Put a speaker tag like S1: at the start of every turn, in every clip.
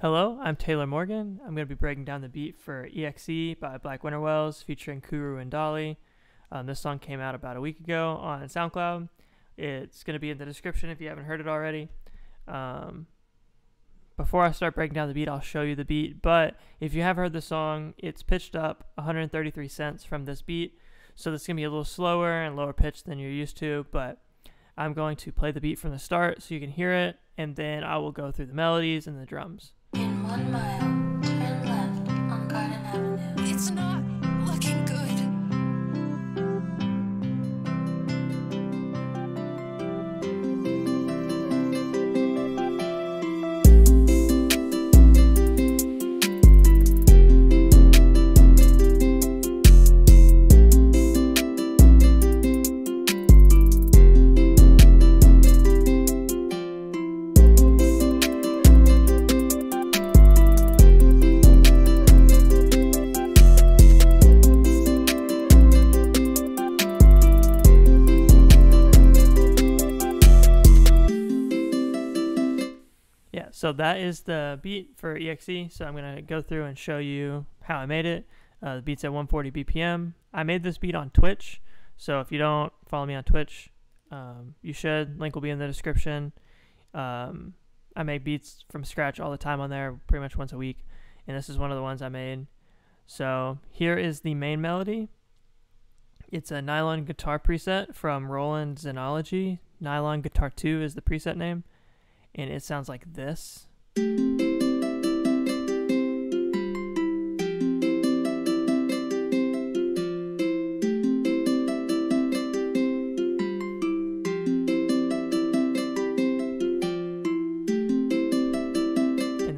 S1: Hello, I'm Taylor Morgan. I'm going to be breaking down the beat for EXE by Black Winter Wells featuring Kuru and Dolly. Um, this song came out about a week ago on SoundCloud. It's going to be in the description if you haven't heard it already. Um, before I start breaking down the beat, I'll show you the beat. But if you have heard the song, it's pitched up 133 cents from this beat. So this is going to be a little slower and lower pitched than you're used to. But I'm going to play the beat from the start so you can hear it. And then I will go through the melodies and the drums. So that is the beat for EXE. So I'm going to go through and show you how I made it. Uh, the beat's at 140 BPM. I made this beat on Twitch. So if you don't follow me on Twitch, um, you should. Link will be in the description. Um, I make beats from scratch all the time on there, pretty much once a week. And this is one of the ones I made. So here is the main melody. It's a nylon guitar preset from Roland Zenology. Nylon Guitar 2 is the preset name and it sounds like this. And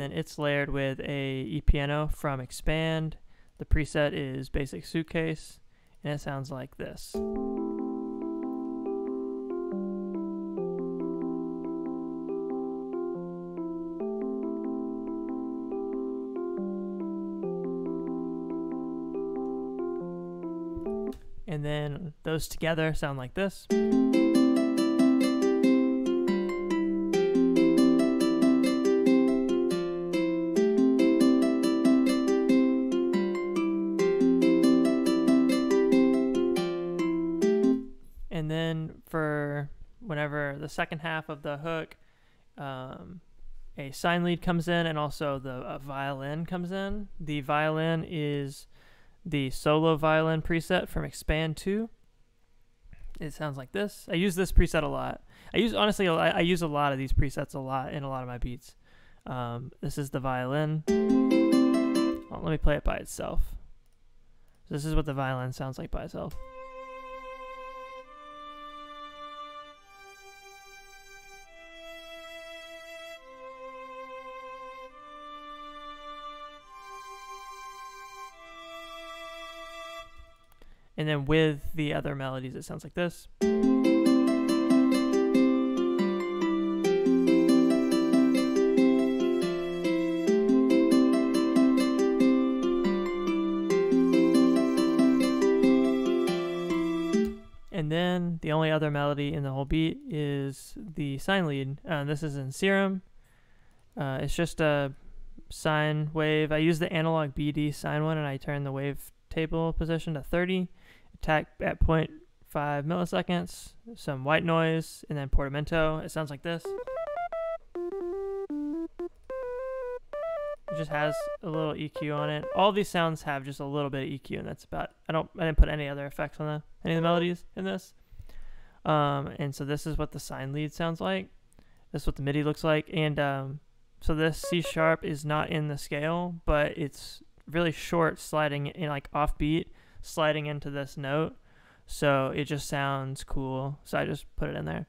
S1: then it's layered with a E piano from Expand. The preset is Basic Suitcase, and it sounds like this. Those together sound like this. And then for whenever the second half of the hook, um, a sine lead comes in and also the violin comes in. The violin is the solo violin preset from Expand 2. It sounds like this. I use this preset a lot. I use honestly, I, I use a lot of these presets a lot in a lot of my beats. Um, this is the violin. Let me play it by itself. This is what the violin sounds like by itself. And then with the other melodies, it sounds like this. And then the only other melody in the whole beat is the sine lead. Uh, this is in Serum. Uh, it's just a sine wave. I use the analog BD sine one and I turn the wave table position to 30 attack at 0.5 milliseconds, some white noise, and then portamento. It sounds like this. It just has a little EQ on it. All these sounds have just a little bit of EQ, and that's about. I don't. I didn't put any other effects on the any of the melodies in this. Um, and so this is what the sine lead sounds like. This is what the MIDI looks like, and um, so this C sharp is not in the scale, but it's really short, sliding in like offbeat sliding into this note. So it just sounds cool. So I just put it in there.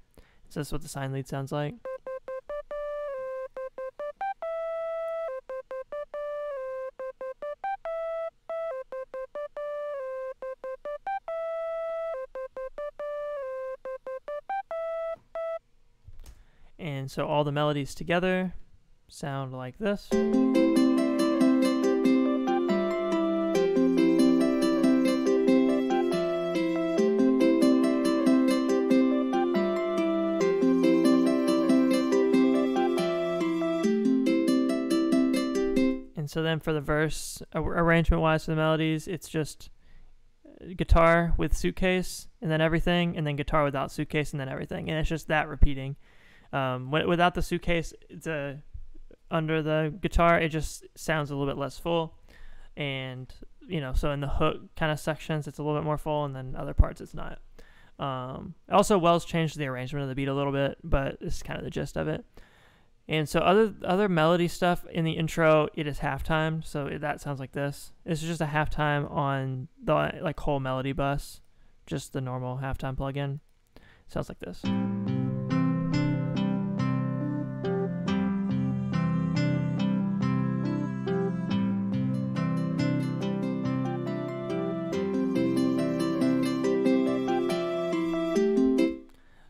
S1: So that's what the sine lead sounds like. And so all the melodies together sound like this. So then for the verse arrangement wise for the melodies, it's just uh, guitar with suitcase and then everything, and then guitar without suitcase and then everything, and it's just that repeating. Um, without the suitcase, it's a under the guitar, it just sounds a little bit less full, and you know, so in the hook kind of sections, it's a little bit more full, and then other parts, it's not. Um, also, Wells changed the arrangement of the beat a little bit, but this is kind of the gist of it. And so other other melody stuff in the intro, it is halftime. So that sounds like this. This is just a halftime on the like whole melody bus, just the normal halftime plugin. Sounds like this.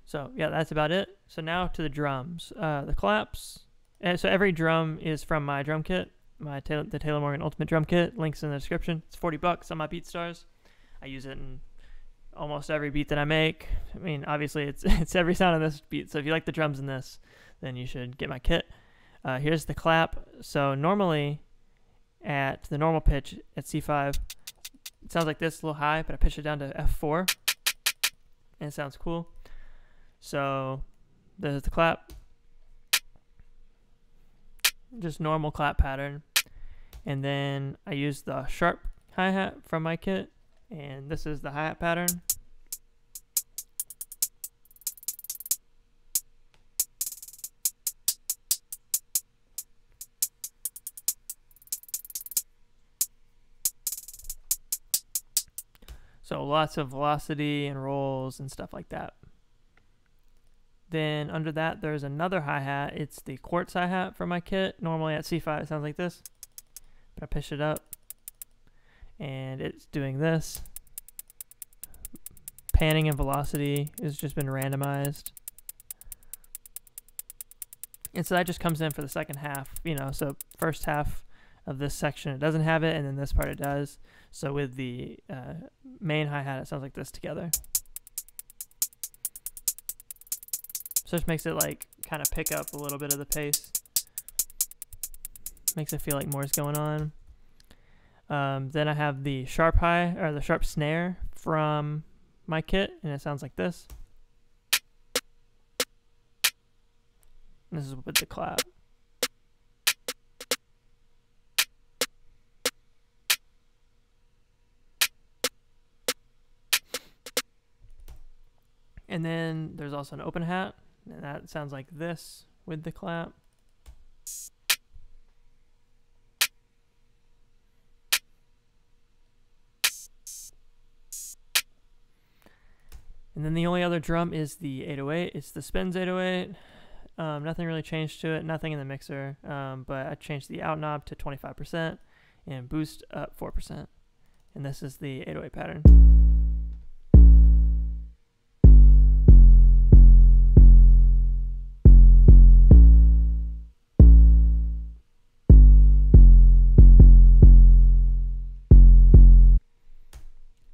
S1: So yeah, that's about it. So now to the drums. Uh, the claps. And so every drum is from my drum kit, my Taylor, the Taylor Morgan Ultimate Drum Kit. Links in the description. It's forty bucks on my BeatStars. I use it in almost every beat that I make. I mean, obviously it's it's every sound in this beat. So if you like the drums in this, then you should get my kit. Uh, here's the clap. So normally, at the normal pitch at C5, it sounds like this, a little high, but I pitch it down to F4, and it sounds cool. So there's the clap. Just normal clap pattern. And then I use the sharp hi-hat from my kit. And this is the hi-hat pattern. So lots of velocity and rolls and stuff like that. Then under that, there's another hi-hat. It's the quartz hi-hat from my kit. Normally at C5 it sounds like this, but I push it up and it's doing this. Panning and velocity has just been randomized. And so that just comes in for the second half, you know, so first half of this section it doesn't have it, and then this part it does. So with the uh, main hi-hat, it sounds like this together. So it makes it like kind of pick up a little bit of the pace. Makes it feel like more is going on. Um, then I have the sharp high or the sharp snare from my kit, and it sounds like this. This is with the clap. And then there's also an open hat, and that sounds like this with the clap. And then the only other drum is the 808. It's the Spins 808. Um, nothing really changed to it. Nothing in the mixer. Um, but I changed the out knob to 25% and boost up 4%. And this is the 808 pattern.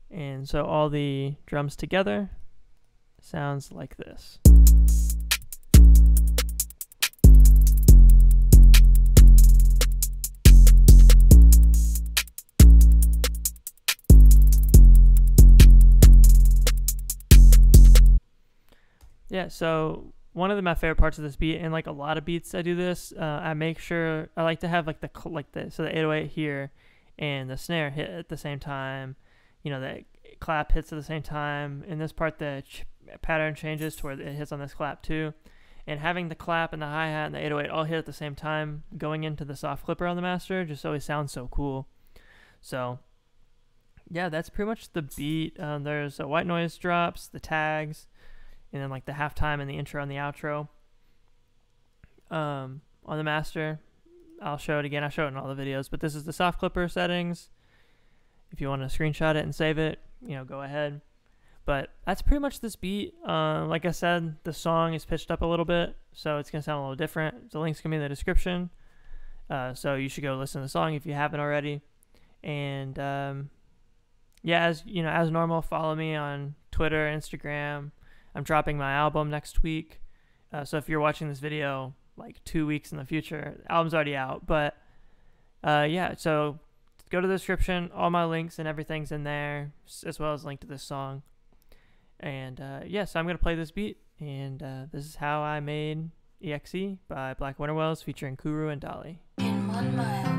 S1: And so all the drums together sounds like this. Yeah, so one of the, my favorite parts of this beat, and like a lot of beats, I do this. Uh, I make sure I like to have like the like the so the 808 here, and the snare hit at the same time. You know, the clap hits at the same time. In this part, the ch- pattern changes to where it hits on this clap too. And having the clap and the hi hat and the 808 all hit at the same time, going into the soft clipper on the master, just always sounds so cool. So, yeah, that's pretty much the beat. Um, there's a white noise drops, the tags, and then like the halftime and the intro and the outro. Um, on the master, I'll show it again. I show it in all the videos, but this is the soft clipper settings. If you want to screenshot it and save it, you know, go ahead. But that's pretty much this beat. Uh, like I said, the song is pitched up a little bit, so it's gonna sound a little different. The link's gonna be in the description, uh, so you should go listen to the song if you haven't already. And um, yeah, as you know, as normal, follow me on Twitter, Instagram. I'm dropping my album next week, uh, so if you're watching this video like two weeks in the future, the album's already out. But uh, yeah, so go to the description. All my links and everything's in there, as well as link to this song. And uh, yeah, so I'm gonna play this beat, and uh, this is how I made EXE by Black Winter Wells featuring Kuru and Dolly.
S2: In one mile,